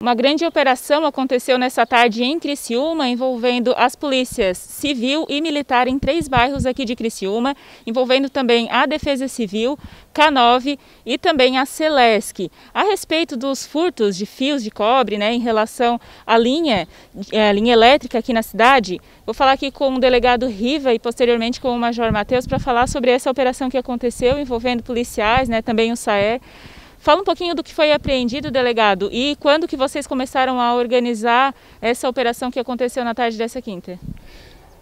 Uma grande operação aconteceu nessa tarde em Criciúma, envolvendo as polícias civil e militar em três bairros aqui de Criciúma, envolvendo também a Defesa Civil, K9 e também a Celesc. A respeito dos furtos de fios de cobre, né, em relação à linha, é, linha elétrica aqui na cidade, vou falar aqui com o delegado Riva e posteriormente com o Major Matheus para falar sobre essa operação que aconteceu envolvendo policiais, né, também o SAER. Fala um pouquinho do que foi apreendido, delegado, e quando que vocês começaram a organizar essa operação que aconteceu na tarde dessa quinta?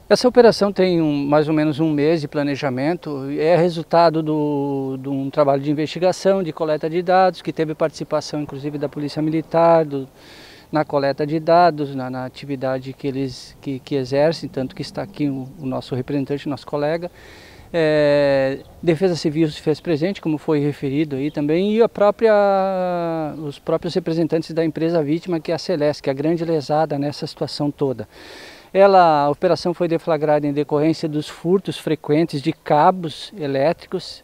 Essa operação tem um, mais ou menos um mês de planejamento, é resultado do, de um trabalho de investigação, de coleta de dados, que teve participação inclusive da Polícia Militar, do, na coleta de dados, na, na atividade que eles que, que, exercem, tanto que está aqui o, o nosso representante, nosso colega. É, Defesa Civil se fez presente, como foi referido aí também, e a própria, os próprios representantes da empresa vítima, que é a Celeste, que é a grande lesada nessa situação toda. Ela, a operação foi deflagrada em decorrência dos furtos frequentes de cabos elétricos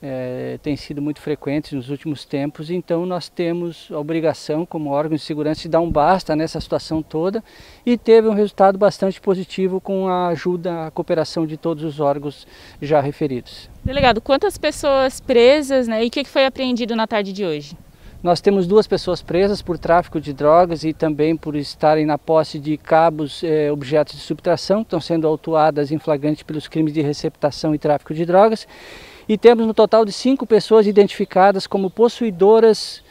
é, têm sido muito frequentes nos últimos tempos, então nós temos a obrigação, como órgão de segurança, de dar um basta nessa situação toda e teve um resultado bastante positivo com a ajuda, a cooperação de todos os órgãos já referidos. Delegado, quantas pessoas presas né, e o que foi apreendido na tarde de hoje? Nós temos duas pessoas presas por tráfico de drogas e também por estarem na posse de cabos, eh, objetos de subtração, que estão sendo autuadas em flagrante pelos crimes de receptação e tráfico de drogas e temos no total de cinco pessoas identificadas como possuidoras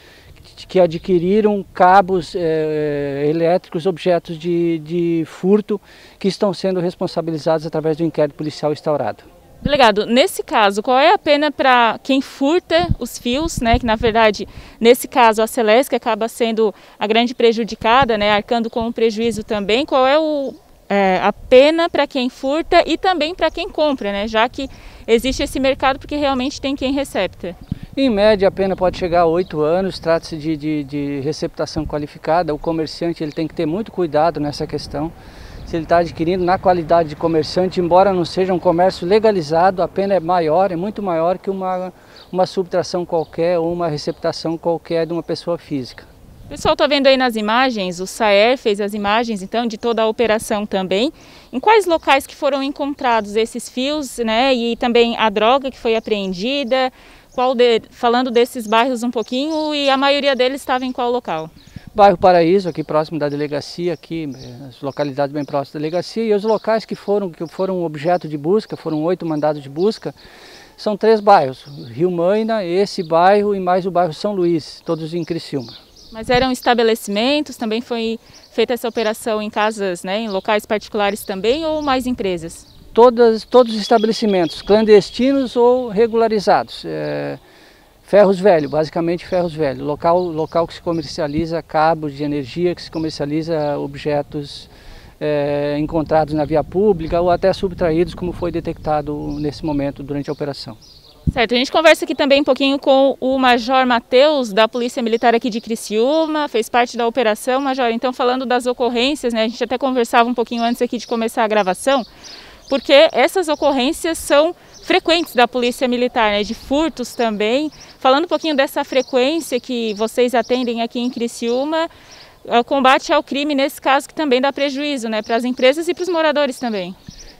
que adquiriram cabos é, elétricos, objetos de, de furto, que estão sendo responsabilizados através do inquérito policial instaurado. Delegado, nesse caso, qual é a pena para quem furta os fios, né? Que na verdade, nesse caso, a Celeste acaba sendo a grande prejudicada, né? Arcando com um prejuízo também. Qual é o, é, a pena para quem furta e também para quem compra, né? Já que existe esse mercado porque realmente tem quem recepta. Em média, a pena pode chegar a oito anos, trata-se de, de, de, receptação qualificada. O comerciante ele tem que ter muito cuidado nessa questão. Se ele está adquirindo na qualidade de comerciante, embora não seja um comércio legalizado, a pena é maior, é muito maior que uma, uma subtração qualquer ou uma receptação qualquer de uma pessoa física. O pessoal está vendo aí nas imagens, o SAER fez as imagens então de toda a operação também. Em quais locais que foram encontrados esses fios, né? E também a droga que foi apreendida, qual de, falando desses bairros um pouquinho e a maioria deles estava em qual local? Bairro Paraíso, aqui próximo da delegacia, aqui, as localidades bem próximas da delegacia, e os locais que foram, que foram objeto de busca, foram oito mandados de busca, são três bairros, Rio Maina, esse bairro e mais o bairro São Luís, todos em Criciúma. Mas eram estabelecimentos, também foi feita essa operação em casas, né, em locais particulares também ou mais empresas? Todas, todos os estabelecimentos, clandestinos ou regularizados. É, ferros velhos, basicamente ferros velhos. Local, local que se comercializa cabos de energia, que se comercializa objetos é, encontrados na via pública ou até subtraídos, como foi detectado nesse momento durante a operação. Certo, a gente conversa aqui também um pouquinho com o Major Matheus, da Polícia Militar aqui de Criciúma, fez parte da operação, Major. Então, falando das ocorrências, né, a gente até conversava um pouquinho antes aqui de começar a gravação, porque essas ocorrências são frequentes da Polícia Militar, né, de furtos também. Falando um pouquinho dessa frequência que vocês atendem aqui em Criciúma, o combate ao crime, nesse caso, que também dá prejuízo né, para as empresas e para os moradores também.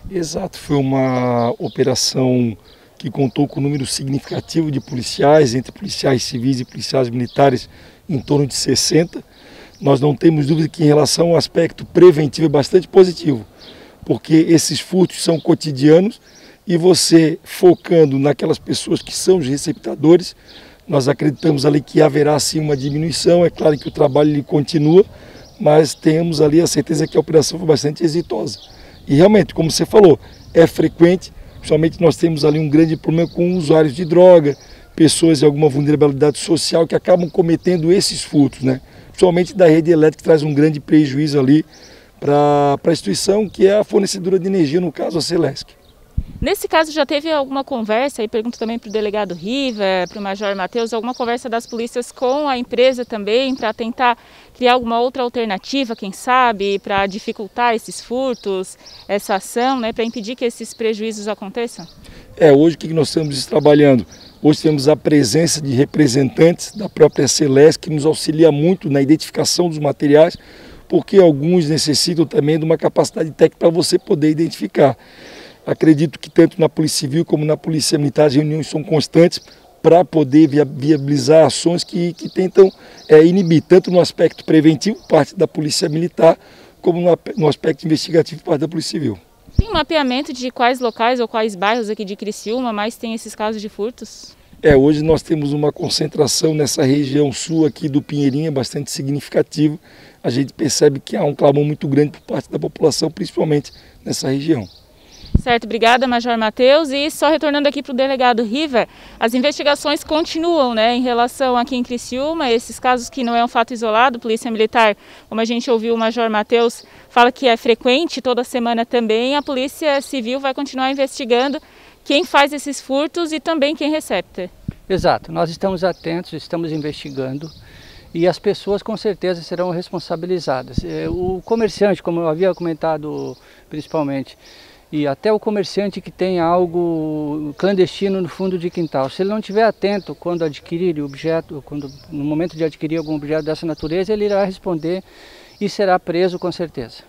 Exato, foi uma operação que contou com um número significativo de policiais, entre policiais civis e policiais militares, em torno de 60. Nós não temos dúvida que em relação ao aspecto preventivo é bastante positivo, porque esses furtos são cotidianos e você focando naquelas pessoas que são os receptadores, nós acreditamos ali que haverá sim uma diminuição, é claro que o trabalho ele continua, mas temos ali a certeza que a operação foi bastante exitosa. E realmente, como você falou, é frequente Principalmente nós temos ali um grande problema com usuários de droga, pessoas de alguma vulnerabilidade social que acabam cometendo esses furtos, né? Principalmente da rede elétrica que traz um grande prejuízo ali para a instituição que é a fornecedora de energia, no caso a Celesc. Nesse caso já teve alguma conversa, e pergunto também para o delegado Riva, para o Major Matheus, alguma conversa das polícias com a empresa também para tentar criar alguma outra alternativa, quem sabe, para dificultar esses furtos, essa ação, né, para impedir que esses prejuízos aconteçam? É, hoje o que nós estamos trabalhando? Hoje temos a presença de representantes da própria Celeste que nos auxilia muito na identificação dos materiais, porque alguns necessitam também de uma capacidade técnica para você poder identificar. Acredito que tanto na Polícia Civil como na Polícia Militar as reuniões são constantes para poder viabilizar ações que, que tentam é, inibir, tanto no aspecto preventivo, parte da Polícia Militar, como no, no aspecto investigativo, parte da Polícia Civil. Tem mapeamento de quais locais ou quais bairros aqui de Criciúma mais tem esses casos de furtos? É, hoje nós temos uma concentração nessa região sul aqui do Pinheirinho, bastante significativo. A gente percebe que há um clamor muito grande por parte da população, principalmente nessa região. Certo, obrigada, Major Matheus. E só retornando aqui para o delegado River, as investigações continuam né, em relação aqui em Criciúma, esses casos que não é um fato isolado, Polícia Militar, como a gente ouviu o Major Matheus, fala que é frequente toda semana também, a Polícia Civil vai continuar investigando quem faz esses furtos e também quem recebe. Exato, nós estamos atentos, estamos investigando e as pessoas com certeza serão responsabilizadas. É, o comerciante, como eu havia comentado principalmente, e até o comerciante que tem algo clandestino no fundo de quintal. Se ele não estiver atento quando adquirir o objeto, quando, no momento de adquirir algum objeto dessa natureza, ele irá responder e será preso com certeza.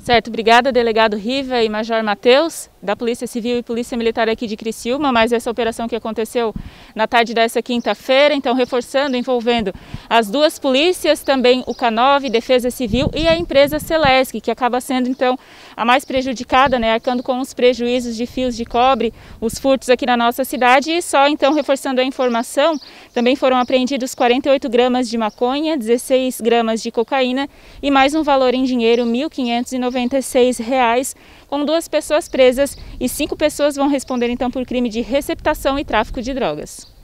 Certo, obrigada, delegado Riva e Major Matheus, da Polícia Civil e Polícia Militar aqui de Criciúma, mas essa operação que aconteceu na tarde dessa quinta-feira, então reforçando, envolvendo as duas polícias, também o K9, Defesa Civil e a empresa Celesc, que acaba sendo então a mais prejudicada, né, arcando com os prejuízos de fios de cobre, os furtos aqui na nossa cidade. E só então reforçando a informação, também foram apreendidos 48 gramas de maconha, 16 gramas de cocaína e mais um valor em dinheiro, R$ 1.596, com duas pessoas presas e cinco pessoas vão responder então por crime de receptação e tráfico de drogas.